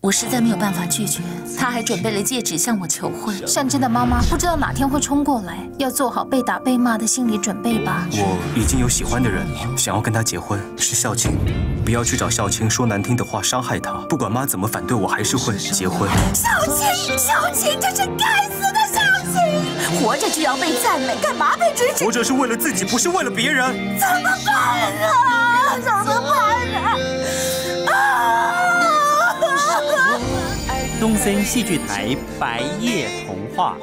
我实在没有办法拒绝，他还准备了戒指向我求婚。善真的妈妈不知道哪天会冲过来，要做好被打被骂的心理准备吧。我已经有喜欢的人了，想要跟他结婚，是孝清。不要去找孝清说难听的话伤害他，不管妈怎么反对，我还是会结婚。孝清，孝清，这是该死的孝清！活着就要被赞美，干嘛被支持？活着是为了自己，不是为了别人。怎么办东森戏剧台《白夜童话》。